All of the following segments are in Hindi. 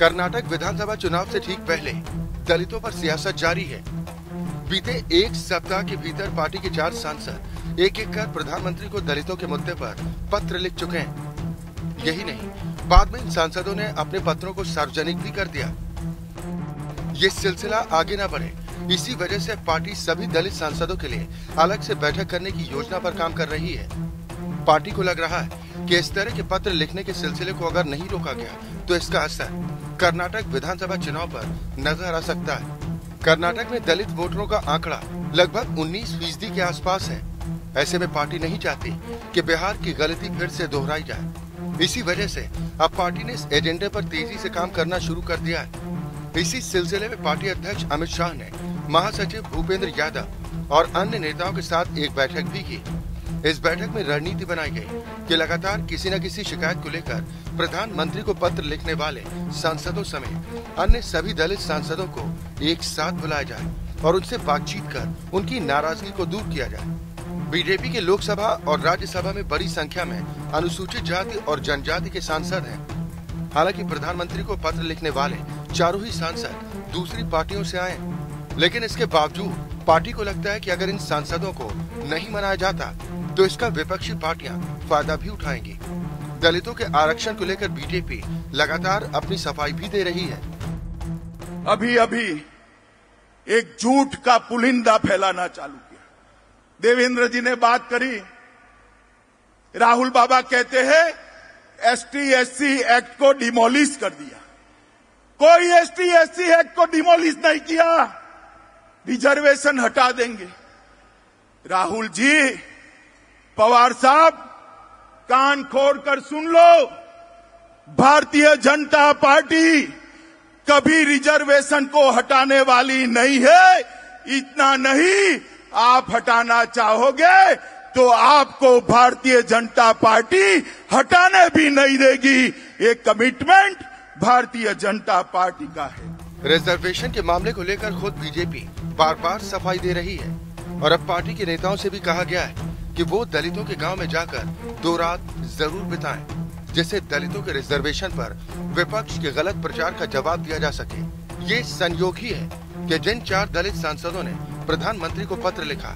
कर्नाटक विधानसभा चुनाव से ठीक पहले दलितों पर सियासत जारी है। बीते एक सप्ताह के भीतर पार्टी के चार सांसद एक एक कर प्रधानमंत्री को दलितों के मुद्दे पर पत्र लिख चुके हैं। यही नहीं, बाद में इन सांसदों ने अपने पत्रों को सार्वजनिक भी कर दिया। ये सिलसिला आगे न बढ़े, इसी वजह से पार्टी सभी दलित सांसदों के लिए अलग से बैठक करने की योजना पर काम कर रही है। पार्टी को लग रहा है कि इस तरह के पत्र लिखने के सिलसिले को अगर नहीं रोका गया तो इसका असर कर्नाटक विधानसभा चुनाव पर नज़र आ सकता है। कर्नाटक में दलित वोटरों का आंकड़ा लगभग 19 फ़ीसदी के आसपास है। ऐसे में पार्टी नहीं चाहती कि बिहार की गलती फिर से दोहराई जाए। इसी वजह से अब पार्टी ने इस एजेंडे पर तेज़ी से काम करना शुरू कर दिया है। इसी सिलसिले में पार्टी अध्यक्ष अमित शाह ने महासचिव भूपेंद्र यादव और अन्य नेताओं के साथ एक बैठक भी की। इस बैठक में रणनीति बनाई गई कि लगातार किसी न किसी शिकायत को लेकर प्रधानमंत्री को पत्र लिखने वाले सांसदों समेत अन्य सभी दलित सांसदों को एक साथ बुलाया जाए और उनसे बातचीत कर उनकी नाराज़गी को दूर किया जाए बीजेपी के लोकसभा और राज्यसभा में बड़ी संख्या में अनुसूचित जाति और जनजाति के सांसद हैं। हालाँकि प्रधानमंत्री को पत्र लिखने वाले चारों ही सांसद दूसरी पार्टियों से आए लेकिन इसके बावजूद पार्टी को लगता है कि अगर इन सांसदों को नहीं मनाया जाता तो इसका विपक्षी पार्टियाँ फ़ायदा भी उठाएँगी। दलितों के आरक्षण को लेकर बीजेपी लगातार अपनी सफ़ाई भी दे रही है। अभी अभी एक झूठ का पुलिंदा फैलाना चालू किया। देवेंद्र जी ने बात करी, राहुल बाबा कहते हैं, एसटी, एससी एक्ट को डिमोलिश कर दिया। कोई एसटी, एससी एक्ट को डिमोलिश नहीं किया। रिजर्वेशन हटा देंगे। राहुल जी पवार साहब, कान खोल कर सुन लो। भारतीय जनता पार्टी कभी रिजर्वेशन को हटाने वाली नहीं है। इतना नहीं, आप हटाना चाहोगे तो आपको भारतीय जनता पार्टी हटाने भी नहीं देगी। ये कमिटमेंट भारतीय जनता पार्टी का है। रिजर्वेशन के मामले को लेकर खुद बीजेपी बार बार सफ़ाई दे रही है और अब पार्टी के नेताओं से भी कहा गया है कि वो दलितों के गाँव में जाकर दो रात ज़रूर बिताएँ, जिससे दलितों के रिजर्वेशन पर विपक्ष के गलत प्रचार का जवाब दिया जा सके। ये संयोग ही है कि जिन चार दलित सांसदों ने प्रधानमंत्री को पत्र लिखा,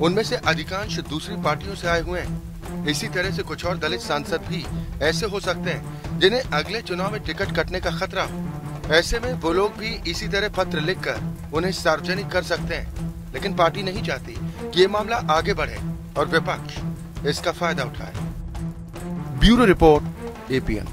उनमें से अधिकांश दूसरी पार्टियों से आए हुए हैं। इसी तरह से कुछ और दलित सांसद भी ऐसे हो सकते हैं, जिन्हें अगले चुनाव में टिकट कटने का खतरा हो। ऐसे में वो लोग भी इसी तरह पत्र लिखकर उन्हें सार्वजनिक कर सकते हैं, लेकिन पार्टी नहीं चाहती कि ये मामला आगे बढ़े। और विपक्ष इसका फ़ायदा उठाए। Bureau report APN